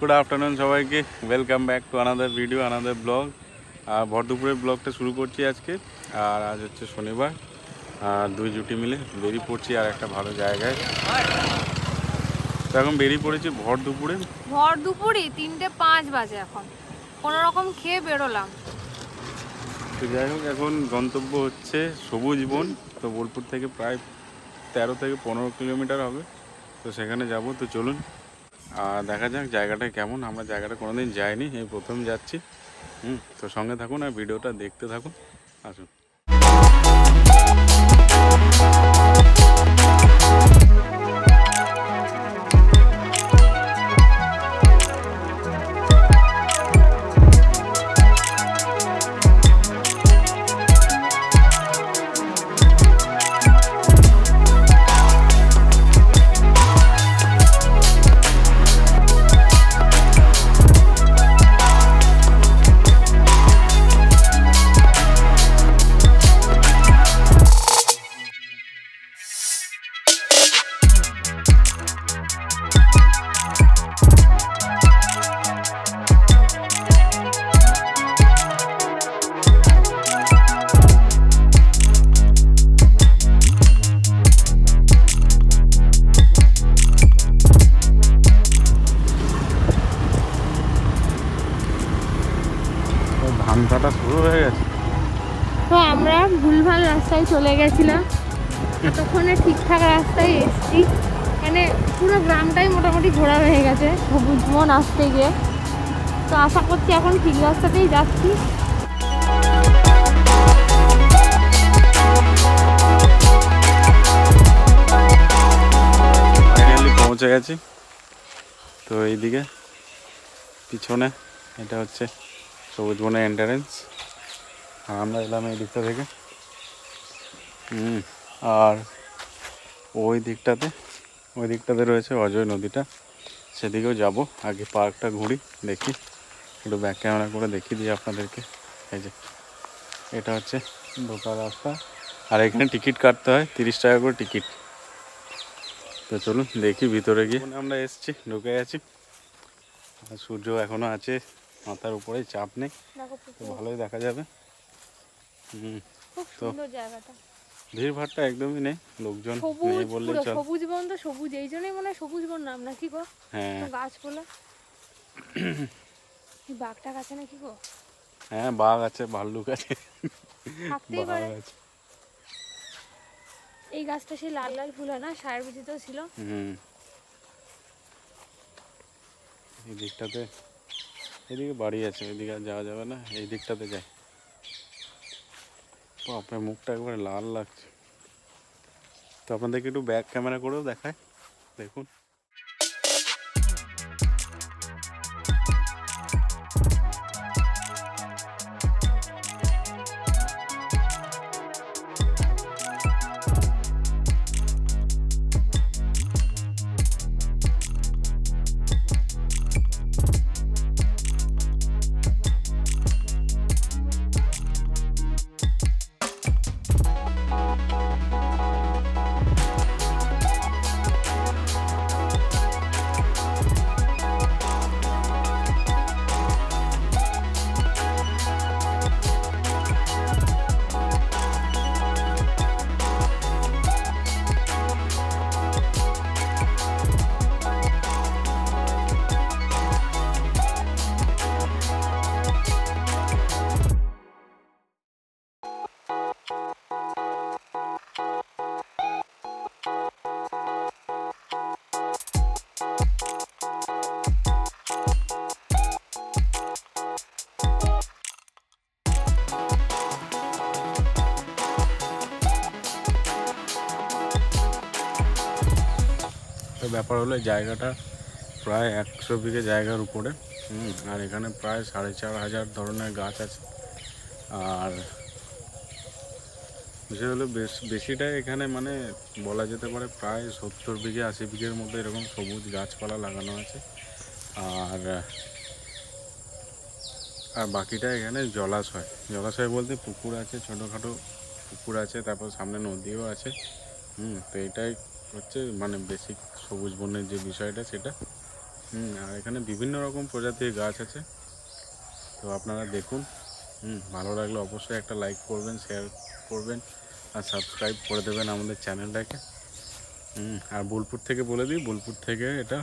Good afternoon সবাইকে। Welcome back to another video another vlog আর ভর দুপুরের ব্লগটা শুরু করছি আজকে। আর আজ হচ্ছে শনিবার। আর দুই জুটি মিলে বেরিয়ে পড়ছি আর একটা ভালো জায়গায়। তো এখন বেরিয়ে পড়েছি ভর দুপুরে ভর দুপুরই তিনটে পাঁচ বাজে এখন। কোনো রকম খেয়ে বেরোলাম। তো যাই হোক এখন গন্তব্য হচ্ছে সবুজ বন। তো বোলপুর থেকে প্রায় তেরো থেকে পনেরো কিলোমিটার হবে। তো সেখানে যাব। তো চলুন আর দেখা যাক জায়গাটা কেমন। আমরা জায়গাটা কোনোদিন যাইনি, এই প্রথম যাচ্ছি। হুম, তো সঙ্গে থাকুন আর ভিডিওটা দেখতে থাকুন। আসুন। কাটা শুরু হয়ে গেছে। তো আমরা ভুলভাল রাস্তায় চলে গেছিলাম। এতক্ষণে ঠিকঠাক রাস্তায় এসছি। মানে পুরো গ্রামটাই মোটামুটি ঘোরা হয়ে গেছে সবুজ মন আসতে গিয়ে। তো আশা করছি এখন ঠিক রাস্তাতেই যাচ্ছি। পৌঁছে গেছি। তো এইদিকে পিছনে এটা হচ্ছে সবুজ বনের এন্টারেন্স আর আমরা এলাম এই দিকটা থেকে। হুম। আর ওই দিকটাতে ওই দিকটাতে রয়েছে অজয় নদীটা। সেদিকেও যাব আগে পার্কটা ঘুরি দেখি। একটু ব্যাক ক্যামেরা করে দেখিয়ে দিই আপনাদেরকে। এই যে এটা হচ্ছে ঢোকার রাস্তা। আর এখানে টিকিট কাটতে হয় তিরিশ টাকা করে টিকিট। তো চলুন দেখি ভিতরে গিয়ে। আমরা এসেছি ঢুকে আর সূর্য এখনও আছে মাথার উপরে চাপ নেই। তো ভালোই দেখা যাবে। হুম তো- ভিড় ভাড়টা একদমই নেই লোকজন নেই সবুজ চল। সবুজ বন তো সবুজ এই জন্যই মনে হয় সবুজ বন নাম নাকি গো? হ্যাঁ। বাঘটা কাছে নাকি গো? হ্যাঁ বাঘ আছে ভাল্লুক আছে। থাকতেই পারে। এই গাছটা সেই লাল লাল ফুল হয় না সায়ের বিচিতেও ছিল। হুম। এই দিকটাতে এদিকে বাড়ি আছে, এদিকে আর যাওয়া যাবে না, এই দিকটাতে যাই। তো আপনার মুখটা একবারে লাল লাগছে। তো আপনাদেরকে একটু ব্যাক ক্যামেরা করেও দেখায় দেখুন। ব্যাপার হলো জায়গাটা প্রায় একশো বিঘে জায়গার উপরে। আর এখানে প্রায় সাড়ে চার হাজার ধরনের গাছ আছে। আর বিষয় হলো বেশ, বেশিটাই এখানে মানে বলা যেতে পারে প্রায় সত্তর বিঘে, আশি বিঘের মতো এরকম সবুজ গাছপালা লাগানো আছে। আর আর বাকিটা এখানে জলাশয়। জলাশয় বলতে পুকুর আছে, ছোটোখাটো পুকুর আছে, তারপর সামনে নদীও আছে। হুম, তো এটাই হচ্ছে মানে বেসিক সবুজ বনের যে বিষয়টা সেটা। হুম আর এখানে বিভিন্ন রকম প্রজাতির গাছ আছে। তো আপনারা দেখুন। হুম ভালো লাগলে অবশ্যই একটা লাইক করবেন শেয়ার করবেন আর সাবস্ক্রাইব করে দেবেন আমাদের চ্যানেলটাকে হুম আর বোলপুর থেকে বলে দিই বোলপুর থেকে এটা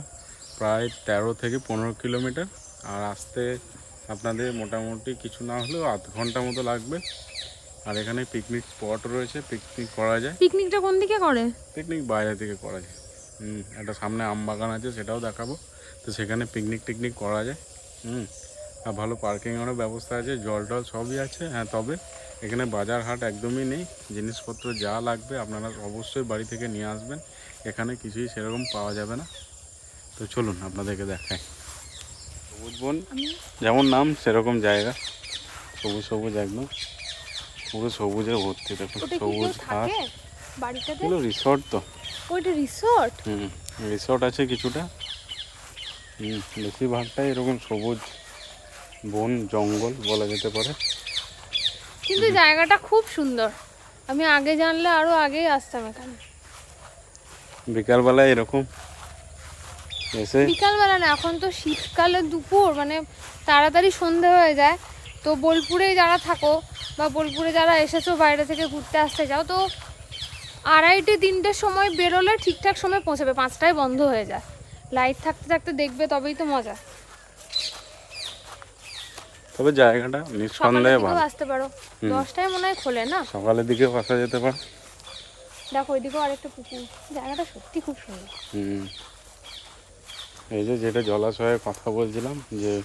প্রায় তেরো থেকে পনেরো কিলোমিটার। আর আসতে আপনাদের মোটামুটি কিছু না হলেও আধ ঘণ্টা মতো লাগবে। আর এখানে পিকনিক স্পট রয়েছে পিকনিক করা যায়। পিকনিকটা কোন দিকে করে? পিকনিক বাইরে থেকে করা যায়। হুম একটা সামনে আম বাগান আছে সেটাও দেখাবো। তো সেখানে পিকনিক টিকনিক করা যায়। হুম আর ভালো পার্কিংয়েরও ব্যবস্থা আছে জল টল সবই আছে। হ্যাঁ তবে এখানে বাজার হাট একদমই নেই। জিনিসপত্র যা লাগবে আপনারা অবশ্যই বাড়ি থেকে নিয়ে আসবেন। এখানে কিছুই সেরকম পাওয়া যাবে না। তো চলুন আপনাদেরকে দেখাই। সবুজ বন যেমন নাম সেরকম জায়গা। সবুজ সবুজ একদম। পুরো সবুজে ভর্তি দেখুন সবুজ ঘাস। বাড়িটাতে? এগুলো রিসর্ট তো। ওইটা রিসর্ট হুম রিসর্ট আছে কিছুটা। হুম বেশিরভাগটাই এরকম সবুজ বন জঙ্গল বলা যেতে পারে। কিন্তু জায়গাটা খুব সুন্দর। আমি আগে জানলে আরও আগেই আসতাম এখানে। বিকালবেলায় এরকম এসে বিকালবেলা না এখন তো শীতকালে দুপুর মানে তাড়াতাড়ি সন্ধে হয়ে যায়। তো বোলপুরে যারা থাকো বা বোলপুরে যারা এসেছ বাইরে থেকে ঘুরতে আসতে যাও তো আড়াইটে তিনটের সময় বেরোলে ঠিকঠাক সময় পৌঁছাবে পাঁচটায় বন্ধ হয়ে যায়। লাইট থাকতে থাকতে দেখবে তবেই তো মজা। তবে জায়গাটা নিঃসন্দেহে ভালো। আসতে পারো। দশটায় মনে হয় খোলে না? সকালের দিকেও আসা যেতে পারে। দেখো ওইদিকেও আরেকটা পুকুর। জায়গাটা সত্যি খুব সুন্দর। হুম। এই যে যেটা জলাশয়ের কথা বলছিলাম যে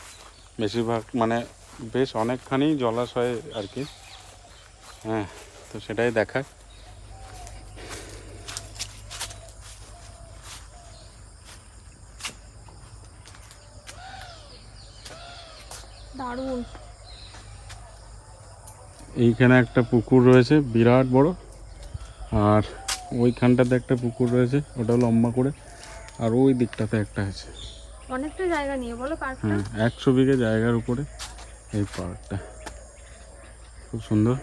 বেশিরভাগ মানে বেশ অনেকখানি জলাশয় আর কি। হ্যাঁ তো সেটাই দেখায়। দারুণ। এইখানে একটা পুকুর রয়েছে বিরাট বড়। আর ওইখানটাতে একটা পুকুর রয়েছে ওটা লম্বা করে। আর ওই দিকটাতে একটা আছে। অনেকটা জায়গা নিয়ে বলো পার্কটা? হ্যাঁ একশো বিঘে জায়গার উপরে এই পার্কটা। খুব সুন্দর।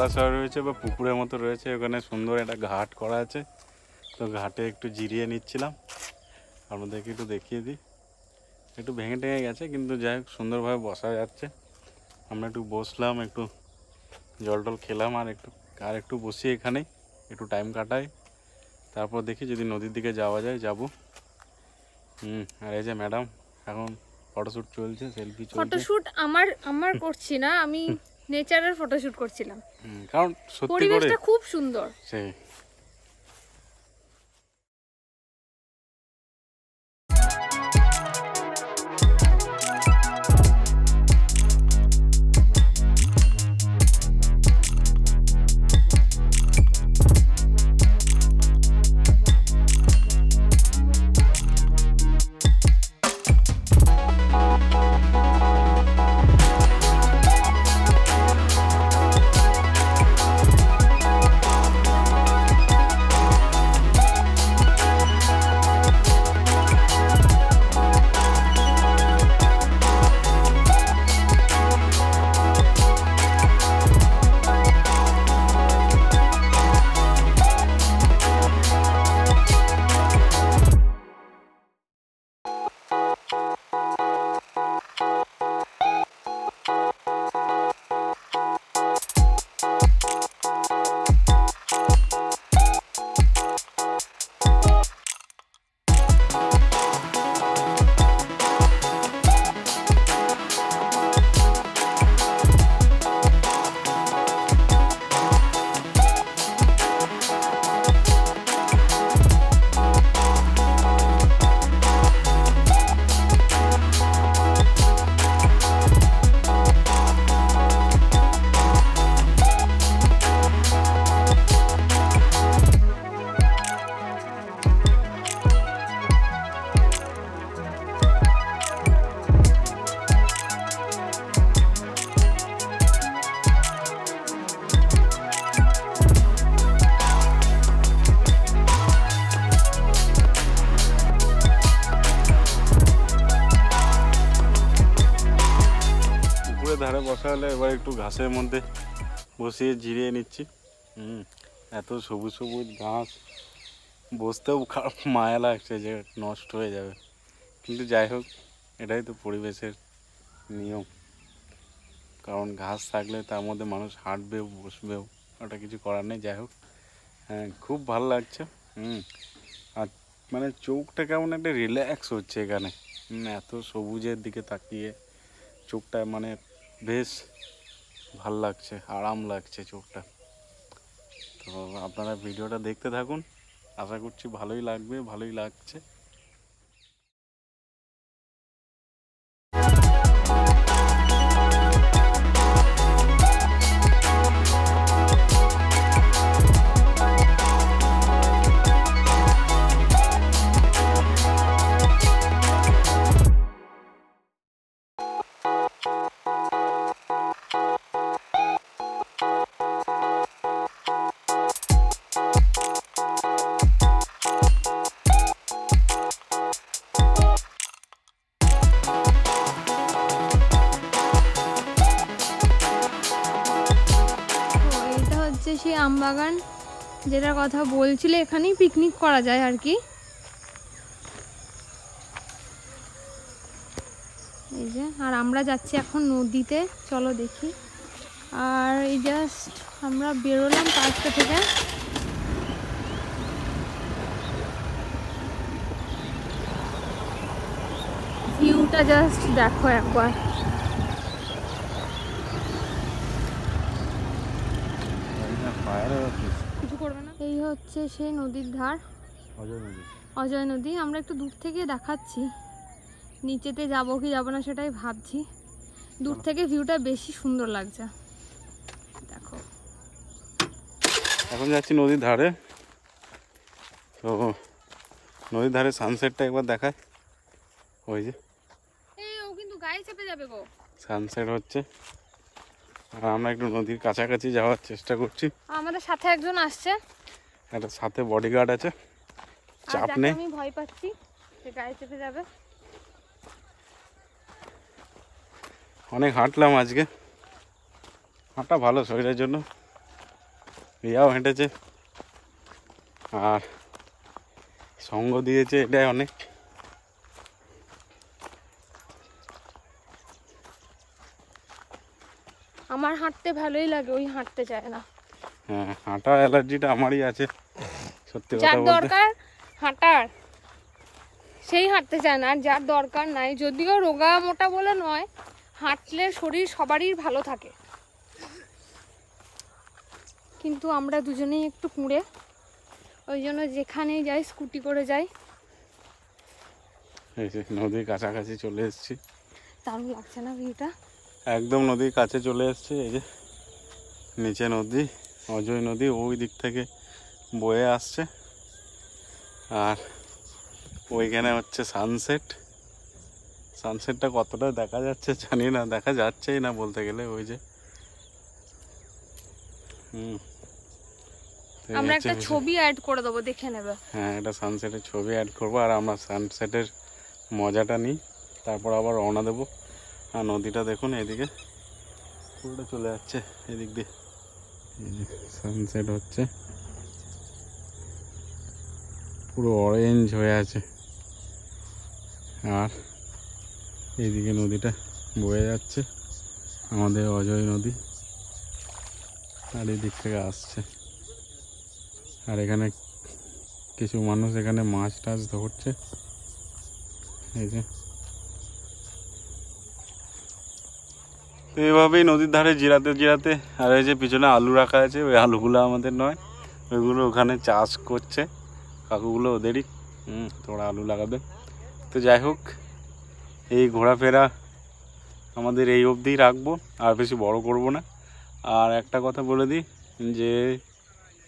জলাশয় রয়েছে বা পুকুরের মতো রয়েছে ওখানে সুন্দর একটা ঘাট করা আছে। তো ঘাটে একটু জিরিয়ে নিচ্ছিলাম। আপনাদেরকে একটু দেখিয়ে দিই। একটু ভেঙে টেঙে গেছে কিন্তু যাই হোক সুন্দরভাবে বসা যাচ্ছে। আমরা একটু বসলাম একটু জল টল খেলাম আর একটু আর একটু বসি এখানেই একটু টাইম কাটাই। তারপর দেখি যদি নদীর দিকে যাওয়া যায় যাব। হুম আর এই যে ম্যাডাম এখন ফটোশ্যুট চলছে সেলফি চলছে। ফটোশুট আমার আমার করছি না আমি নেচারের ফটোশুট করছিলাম। কারণ সত্যি পরিবেশটা খুব সুন্দর। সেই ধারে বসা হলে এবার একটু ঘাসের মধ্যে বসিয়ে জিরিয়ে নিচ্ছি। হুম, এত সবুজ সবুজ ঘাস, বসতেও খারাপ মায়া লাগছে যে নষ্ট হয়ে যাবে। কিন্তু যাই হোক, এটাই তো পরিবেশের নিয়ম। কারণ ঘাস থাকলে তার মধ্যে মানুষ হাঁটবেও বসবেও ওটা কিছু করার নেই, যাই হোক। হ্যাঁ খুব ভালো লাগছে। হুম, আর মানে চোখটা কেমন একটা রিল্যাক্স হচ্ছে এখানে। এত সবুজের দিকে তাকিয়ে চোখটা মানে বেশ ভালো লাগছে, আরাম লাগছে চোখটা। তো আপনারা ভিডিওটা দেখতে থাকুন। আশা করছি ভালোই লাগবে, ভালোই লাগছে। আমবাগান যেটার কথা বলছিলে, এখানেই পিকনিক করা যায় আর কি। এই যে, আর আমরা যাচ্ছি এখন নদীতে, চলো দেখি। আর এই জাস্ট আমরা বেরোলাম পাঁচটা থেকে। ভিউটা জাস্ট দেখো একবার। কিছু করবে না? এই হচ্ছে সেই নদীর ধার। অজয় নদী। আমরা একটু দূর থেকে দেখাচ্ছি। নিচেতে যাব কি যাব না সেটাই ভাবছি। দূর থেকে ভিউটা বেশি সুন্দর লাগছে। দেখো। এখন যাচ্ছি নদীর ধারে। তো নদীর ধারে সানসেটটা একবার দেখায় ওই যে। এই ও কিন্তু গায়ে চেপে যাবে গো। সানসেট হচ্ছে। আর আমরা একটু নদীর কাছাকাছি যাওয়ার চেষ্টা করছি। আমাদের সাথে একজন আসছে। একটা সাথে বডিগার্ড আছে। চাপ নেই। আমি ভয় পাচ্ছি সে গায়ে চেপে যাবে। অনেক হাঁটলাম আজকে। হাঁটা ভালো শরীরের জন্য। রিয়াও হেঁটেছে। আর সঙ্গ দিয়েছে এটাই অনেক। আমার হাঁটতে ভালোই লাগে ওই হাঁটতে চায় না। হ্যাঁ হাঁটা অ্যালার্জিটা আমারই আছে সত্যি কথা বলতে। দরকার হাঁটার সেই হাঁটতে চায় না আর যার দরকার নাই যদিও রোগা মোটা বলে নয় হাঁটলে শরীর সবারই ভালো থাকে। কিন্তু আমরা দুজনেই একটু কুঁড়ে ওই জন্য যেখানেই যাই স্কুটি করে যাই। এই যে নদীর কাছাকাছি চলে এসেছি। দারুণ লাগছে না ভিউটা? একদম নদীর কাছে চলে এসেছি এই যে নিচে নদী অজয় নদী ওই দিক থেকে বয়ে আসছে। আর ওইখানে হচ্ছে সানসেট সানসেটটা কতটা দেখা যাচ্ছে জানি না দেখা যাচ্ছেই না বলতে গেলে ওই যে। হুম। আমরা একটা ছবি অ্যাড করে দেবো দেখে নেবে। হ্যাঁ এটা সানসেটের ছবি অ্যাড করব আর আমরা সানসেটের মজাটা নিই তারপর আবার রওনা দেবো। আর নদীটা দেখুন, এদিকে পুরোটা চলে যাচ্ছে, এদিক দিয়ে। সানসেট হচ্ছে। পুরো অরেঞ্জ হয়ে আছে। আর এইদিকে নদীটা বয়ে যাচ্ছে, আমাদের অজয় নদী। আর এই দিক থেকে আসছে। আর এখানে কিছু মানুষ এখানে মাছ টাছ ধরছে। এই যে এইভাবেই নদীর ধারে জিরাতে জিরাতে, আর এই যে পিছনে আলু রাখা আছে, ওই আলুগুলো আমাদের নয়, ওইগুলো ওখানে চাষ করছে কাকুগুলো ওদেরই। হুম তোরা আলু লাগাবে। তো যাই হোক, এই ঘোরাফেরা আমাদের এই অবধিই রাখব, আর বেশি বড় করব না। আর একটা কথা বলে দিই, যে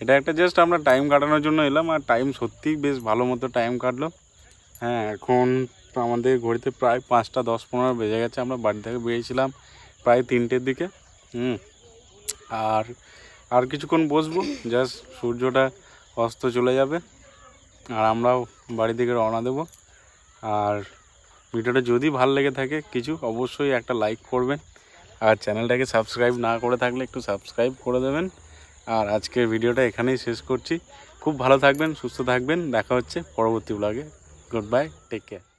এটা একটা জাস্ট আমরা টাইম কাটানোর জন্য এলাম, আর টাইম সত্যিই বেশ ভালো মতো টাইম কাটলো। হ্যাঁ এখন আমাদের ঘড়িতে প্রায় পাঁচটা দশ পনেরো বেজে গেছে, আমরা বাড়ি থেকে বেরিয়েছিলাম। প্রায় তিনটের দিকে, হুম। আর আর কিছুক্ষণ বসবো জাস্ট সূর্যটা অস্ত চলে যাবে, আর আমরাও বাড়ি থেকে রওনা দেবো। আর ভিডিওটা যদি ভালো লেগে থাকে কিছু, অবশ্যই একটা লাইক করবেন। আর চ্যানেলটাকে সাবস্ক্রাইব না করে থাকলে একটু সাবস্ক্রাইব করে দেবেন। আর আজকের ভিডিওটা এখানেই শেষ করছি। খুব ভালো থাকবেন, সুস্থ থাকবেন। দেখা হচ্ছে পরবর্তী ব্লগে গুড বাই টেক কেয়ার